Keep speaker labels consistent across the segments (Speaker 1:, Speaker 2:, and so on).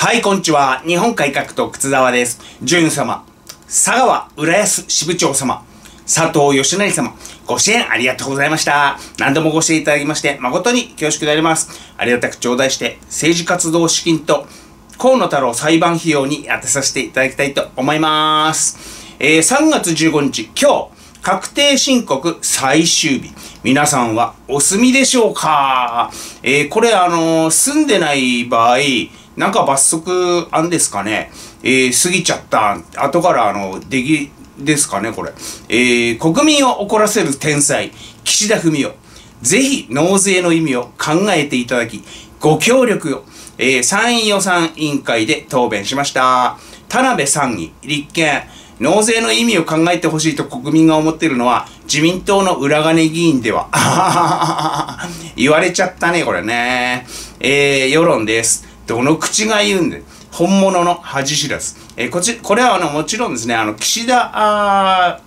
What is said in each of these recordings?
Speaker 1: はい、こんにちは。日本改革と靴沢です。淳様、佐川浦安支部長様、佐藤義成様、ご支援ありがとうございました。何度もご支援いただきまして、誠に恐縮であります。ありがたく頂戴して、政治活動資金と、河野太郎裁判費用に当てさせていただきたいと思います。えー、3月15日、今日、確定申告最終日。皆さんはお済みでしょうか？えー、これあのー住んでない場合、なんか罰則あんですかね？えー、過ぎちゃった。後からあの、出来ですかねこれ。えー、国民を怒らせる天才、岸田文雄。ぜひ納税の意味を考えていただき、ご協力を、えー、参院予算委員会で答弁しました。田辺参議、立憲、納税の意味を考えてほしいと国民が思っているのは自民党の裏金議員では。言われちゃったね、これね。えー、世論です。どの口が言うんで。本物の恥知らず。えー、こち、これはあの、もちろんですね、あの、岸田、あ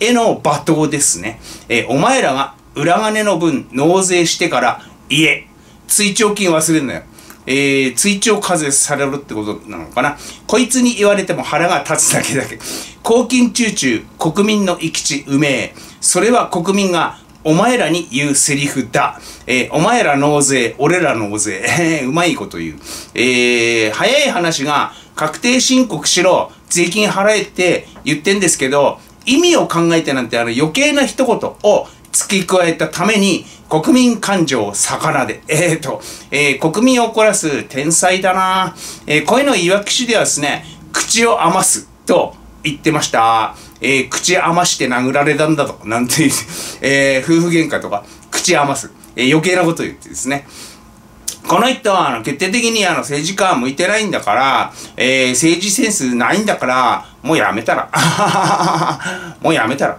Speaker 1: への罵倒ですね。えーお前らが裏金の分納税してから家、追徴金忘れるなよ。えー、追徴課税されるってことなのかな？こいつに言われても腹が立つだけだけ。公金中中、国民の生き地うめえ。それは国民がお前らに言うセリフだ。えーお前ら納税、俺ら納税。うまいこと言う。えー早い話が確定申告しろ、税金払えって言ってんですけど、意味を考えてなんてあの余計な一言を付け加えたために国民感情を逆らで、えーと、えー国民を怒らす天才だなえーこういうのいわき市ではですね、口を余すと言ってました。えー口余して殴られたんだとか、なんていう、えー夫婦喧嘩とか、口余す、えー余計なこと言ってですね、この人はあの決定的にあの政治家は向いてないんだから、えー政治センスないんだから、もうやめたら。もうやめたら。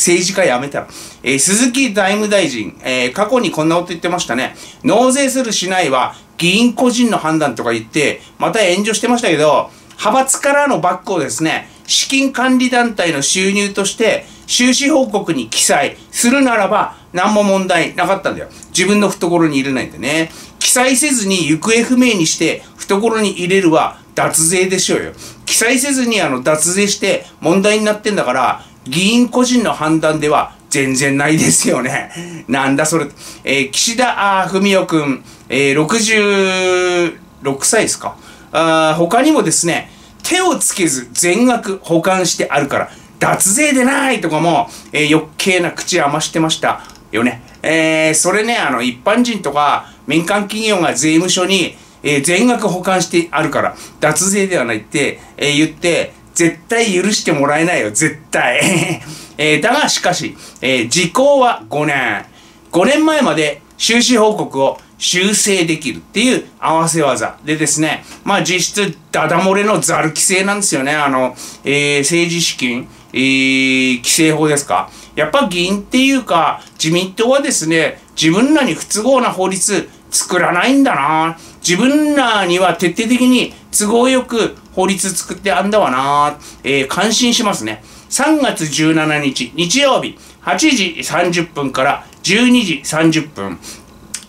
Speaker 1: 政治家やめたら。えー鈴木財務大臣、えー過去にこんなこと言ってましたね。納税するしないは議員個人の判断とか言って、また炎上してましたけど、派閥からのバックをですね、資金管理団体の収入として、収支報告に記載するならば、何も問題なかったんだよ。自分の懐に入れないんでね。記載せずに行方不明にして、懐に入れるは脱税でしょうよ。記載せずにあの脱税して問題になってんだから、議員個人の判断では全然ないですよね。なんだそれ。えー岸田文雄くん、えー66歳ですかあ他にもですね、手をつけず全額保管してあるから、脱税でないとかも、えー余計な口余してましたよね。えーそれね、あの、一般人とか民間企業が税務署に、えー全額保管してあるから、脱税ではないって、えー言って、絶対許してもらえないよ、絶対。えーだがしかし、えー時効は5年。5年前まで収支報告を修正できるっていう合わせ技でですね、まあ実質ダダ漏れのザル規制なんですよね。あの、えー政治資金、えー規正法ですか。やっぱ議員っていうか、自民党はですね、自分らに不都合な法律作らないんだな。自分らには徹底的に都合よく法律作ってあんだわな。えー感心しますね。3月17日、日曜日、8時30分から12時30分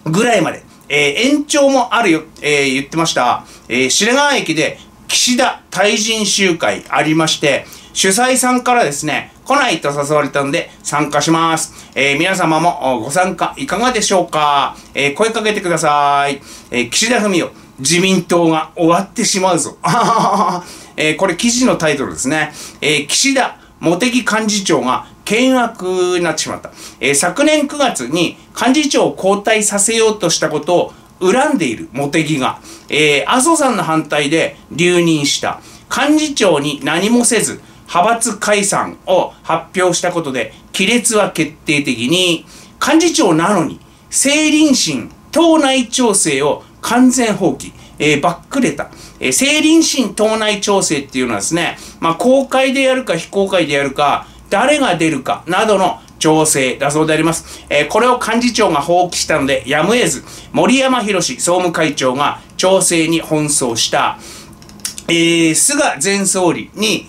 Speaker 1: ぐらいまで、えー延長もあるよ、えー言ってました。えー品川駅で岸田対人集会ありまして、主催さんからですね、来ないと誘われたんで参加します。えー皆様もご参加いかがでしょうか、えー声かけてください。えー岸田文雄、自民党が終わってしまうぞ。えーこれ記事のタイトルですね。えー岸田茂木幹事長が険悪になってしまった。えー昨年9月に幹事長を交代させようとしたことを恨んでいる茂木が、えー麻生さんの反対で留任した。幹事長に何もせず、派閥解散を発表したことで、亀裂は決定的に、幹事長なのに、政倫審、党内調整を完全放棄。えーバックレた。えー政倫審党内調整っていうのはですね、まあ、公開でやるか非公開でやるか、誰が出るかなどの調整だそうであります。えーこれを幹事長が放棄したので、やむを得ず、森山博総務会長が調整に奔走した。えー菅前総理に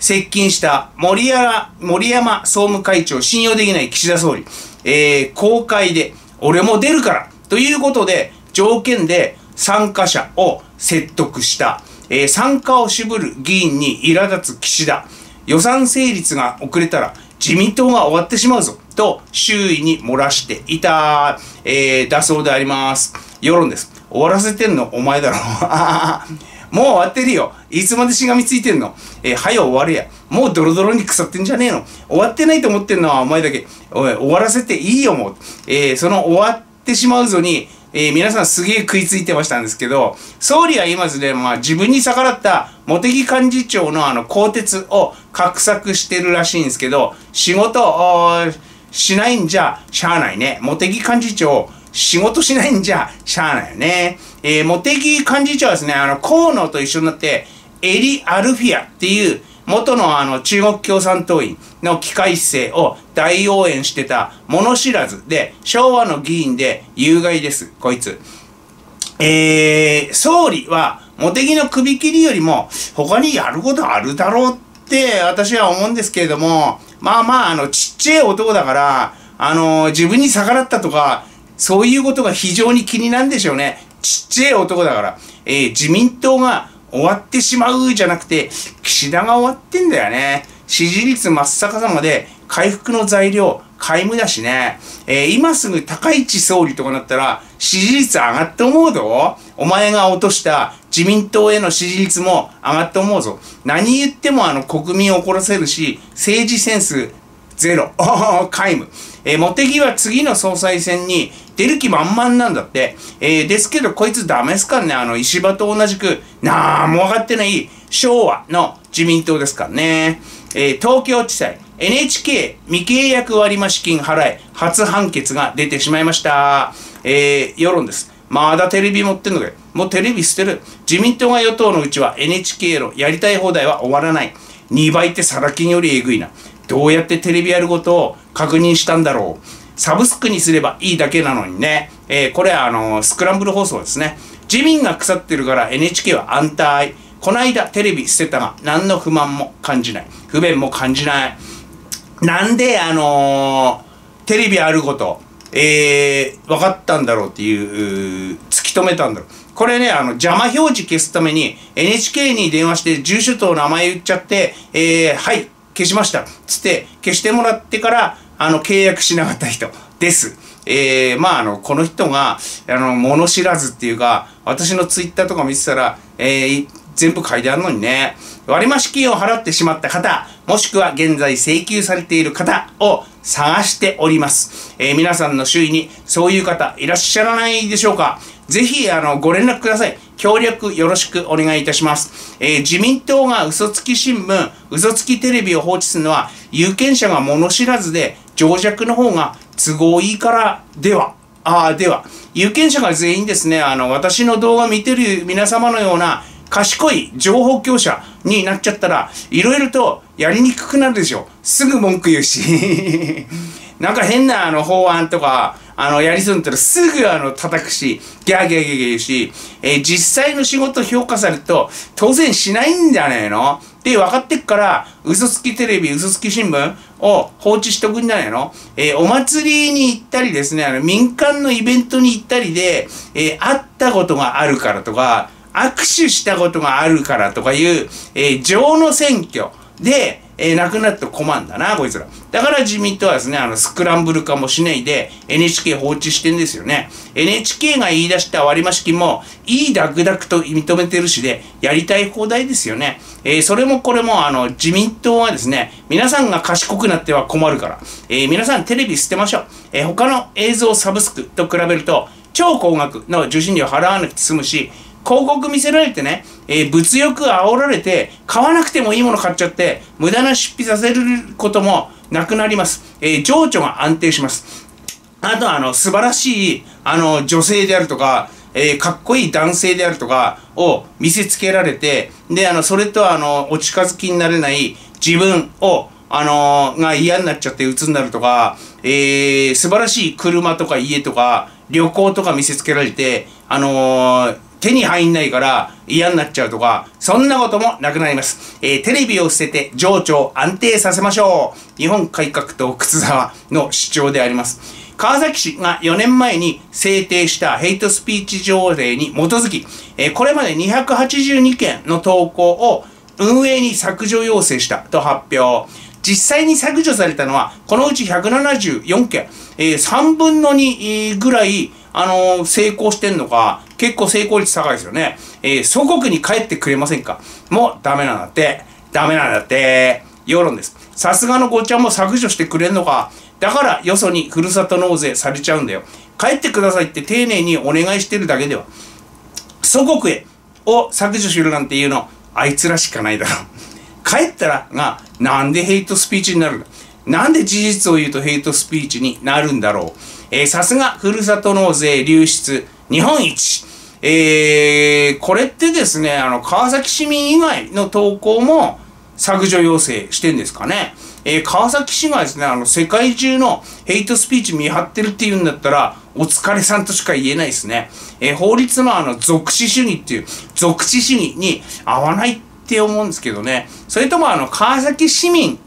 Speaker 1: 接近した森山森山総務会長、信用できない岸田総理、えー公開で、俺も出るからということで、条件で、参加者を説得した。えー、参加を渋る議員に苛立つ岸田。予算成立が遅れたら自民党が終わってしまうぞ。と周囲に漏らしていた、えー、だそうであります。世論です。終わらせてんの？お前だろ。もう終わってるよ。いつまでしがみついてんの？えー、はよ終わるや。もうドロドロに腐ってんじゃねえの？終わってないと思ってんのはお前だけ。おい、終わらせていいよ、もう。えー、その終わってしまうぞに、えー、皆さんすげえ食いついてましたんですけど、総理は今ですね、まあ自分に逆らった茂木幹事長のあの更迭を画策してるらしいんですけど、仕事をしないんじゃしゃあないね。茂木幹事長、仕事しないんじゃしゃあないよね。えー、茂木幹事長はですね、あの、河野と一緒になって、エリ・アルフィアっていう元のあの中国共産党員の機械姿勢を大応援してた物知らずで昭和の議員で有害です、こいつ。えー、総理は茂木の首切りよりも他にやることあるだろうって私は思うんですけれども、まあまあ、あの、ちっちゃい男だから、あの、自分に逆らったとか、そういうことが非常に気になるんでしょうね。ちっちゃい男だから。えー、自民党が終わってしまうじゃなくて、岸田が終わってんだよね。支持率真っ逆さまで、回復の材料、皆無だしね。えー、今すぐ高市総理とかなったら、支持率上がって思うぞ。お前が落とした自民党への支持率も上がって思うぞ。何言ってもあの国民を怒らせるし、政治センスゼロ。皆無。えー、茂木は次の総裁選に出る気満々なんだって。えー、ですけど、こいつダメですからね。あの、石破と同じく、なんも分かってない昭和の自民党ですからね。えー、東京地裁、NHK 未契約割増金払え、初判決が出てしまいました。えー、世論です。まだテレビ持ってんのかよ。もうテレビ捨てる。自民党が与党のうちは NHK のやりたい放題は終わらない。2倍ってサラ金よりえぐいな。どうやってテレビやることを確認したんだろう。サブスクにすればいいだけなのにね。えー、これはあのー、スクランブル放送ですね。自民が腐ってるから NHK は安泰。こないだテレビ捨てたが何の不満も感じない。不便も感じない。なんであのー、テレビあること、えー、分かったんだろうっていう、突き止めたんだろう。これね、あの、邪魔表示消すために NHK に電話して住所と名前言っちゃって、えー、はい、消しました。つって、消してもらってから、あの、契約しなかった人です。えー、まあ、あの、この人が、あの、物知らずっていうか、私のツイッターとか見てたら、えー、全部書いてあるのにね、割増金を払ってしまった方、もしくは現在請求されている方を探しております。えー、皆さんの周囲にそういう方いらっしゃらないでしょうかぜひ、あの、ご連絡ください。協力よろしくお願いいたします。えー、自民党が嘘つき新聞、嘘つきテレビを放置するのは、有権者が物知らずで、情弱の方が都合いいからでは。ああ、では、有権者が全員ですね、あの、私の動画見てる皆様のような、賢い情報強者になっちゃったら、いろいろとやりにくくなるでしょ。すぐ文句言うし。なんか変なあの法案とか、あの、やりそうになったらすぐあの、叩くし、ギャーギャーギャーギャー言うし、えー、実際の仕事評価されると、当然しないんじゃねえの？って分かってっから、嘘つきテレビ、嘘つき新聞を放置しとくんじゃないの？えー、お祭りに行ったりですね、あの、民間のイベントに行ったりで、えー、会ったことがあるからとか、握手したことがあるからとかいう、えー、情の選挙で、えー、なくなって困んだな、こいつら。だから自民党はですね、あの、スクランブル化もしないで NHK 放置してんですよね。NHK が言い出した割増金も、いいダクダクと認めてるしで、やりたい放題ですよね。えー、それもこれも、あの、自民党はですね、皆さんが賢くなっては困るから、えー、皆さんテレビ捨てましょう。え、他の映像サブスクと比べると、超高額の受信料払わなくて済むし、広告見せられてね、えー、物欲煽られて、買わなくてもいいもの買っちゃって、無駄な出費させることもなくなります。えー、情緒が安定します。あとは、あの、素晴らしい、あの、女性であるとか、えー、かっこいい男性であるとかを見せつけられて、で、あの、それと、あの、お近づきになれない自分を、あのー、が嫌になっちゃって鬱になるとか、えー、素晴らしい車とか家とか、旅行とか見せつけられて、あのー、手に入んないから嫌になっちゃうとか、そんなこともなくなります。えー、テレビを捨てて情緒を安定させましょう。日本改革党靴沢の主張であります。川崎市が4年前に制定したヘイトスピーチ条例に基づき、え、これまで282件の投稿を運営に削除要請したと発表。実際に削除されたのは、このうち174件、え、3分の2ぐらい、あのー、成功してんのか、結構成功率高いですよね。えー、祖国に帰ってくれませんか？もうダメなんだって。ダメなんだって。世論です。さすがのごちゃんも削除してくれんのか。だからよそにふるさと納税されちゃうんだよ。帰ってくださいって丁寧にお願いしてるだけでは。祖国へを削除しろなんていうの、あいつらしかないだろう。帰ったらが、なんでヘイトスピーチになるんだ？なんで事実を言うとヘイトスピーチになるんだろう？えー、さすがふるさと納税流出日本一。えー、これってですね、あの、川崎市民以外の投稿も削除要請してんですかね。えー、川崎市がですね、あの、世界中のヘイトスピーチ見張ってるっていうんだったら、お疲れさんとしか言えないですね。えー、法律のあの、属地主義っていう、属地主義に合わないって思うんですけどね。それともあの、川崎市民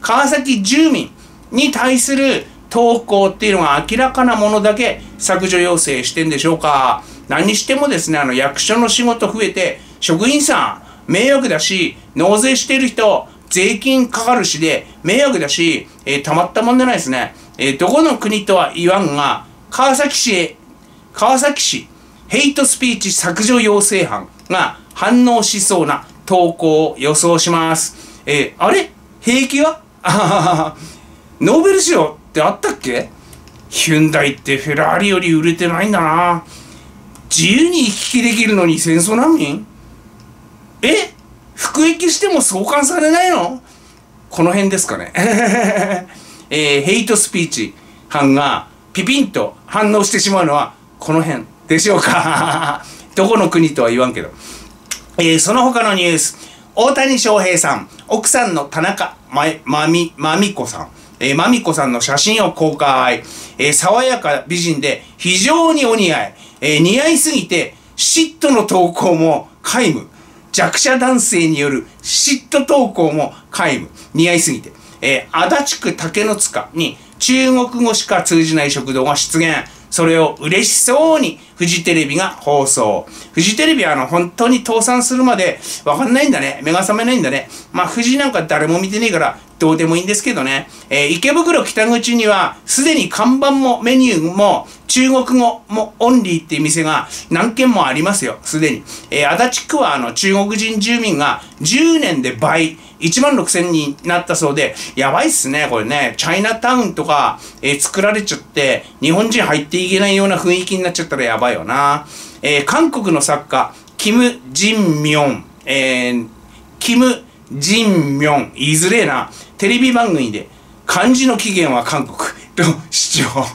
Speaker 1: 川崎住民に対する投稿っていうのが明らかなものだけ削除要請してんでしょうか。何にしてもですね、あの役所の仕事増えて、職員さん迷惑だし、納税してる人、税金かかるしで迷惑だし、えー、たまったもんじゃないですね。えー、どこの国とは言わんが、川崎市へ、川崎市ヘイトスピーチ削除要請犯が反応しそうな投稿を予想します。えー、あれ？平気は？ノーベル賞ってあったっけ？ヒュンダイってフェラーリより売れてないんだな。自由に行き来できるのに戦争難民？え？服役しても送還されないの？この辺ですかね。えー、ヘイトスピーチ犯がピピンと反応してしまうのはこの辺でしょうか。どこの国とは言わんけど。えー、その他のニュース。大谷翔平さん、奥さんの田中ま、まみ、まみこさん、えー、まみこさんの写真を公開、えー、爽やか美人で非常にお似合い、えー、似合いすぎて嫉妬の投稿も皆無。弱者男性による嫉妬投稿も皆無。似合いすぎて。えー、足立区竹の塚に中国語しか通じない食堂が出現。それを嬉しそうにフジテレビが放送。フジテレビはあの本当に倒産するまでわかんないんだね。目が覚めないんだね。まあ、フジなんか誰も見てねえからどうでもいいんですけどね。えー、池袋北口にはすでに看板もメニューも中国語もオンリーっていう店が何軒もありますよ。すでに。えー、足立区はあの中国人住民が10年で倍。1万6千人になったそうで、やばいっすね、これね。チャイナタウンとか、えー、作られちゃって、日本人入っていけないような雰囲気になっちゃったらやばいよな。えー、韓国の作家、キム・ジンミョン、えー、キム・ジンミョン、いずれな、テレビ番組で、漢字の起源は韓国と主張。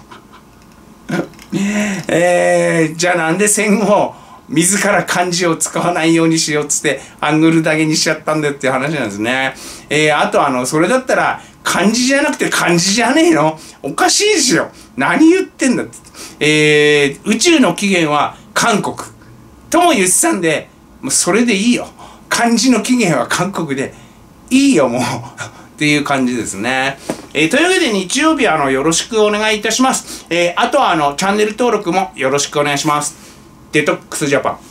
Speaker 1: えー、じゃあなんで戦後、自ら漢字を使わないようにしようっつって、アングルだけにしちゃったんだよっていう話なんですね。えー、あとあの、それだったら、漢字じゃなくて漢字じゃねえのおかしいですよ。何言ってんだって。えー、宇宙の起源は韓国。とも言ってたんで、もうそれでいいよ。漢字の起源は韓国で、いいよもう。っていう感じですね。えー、というわけで日曜日はあの、よろしくお願いいたします。えー、あとはあの、チャンネル登録もよろしくお願いします。デトックスジャパン。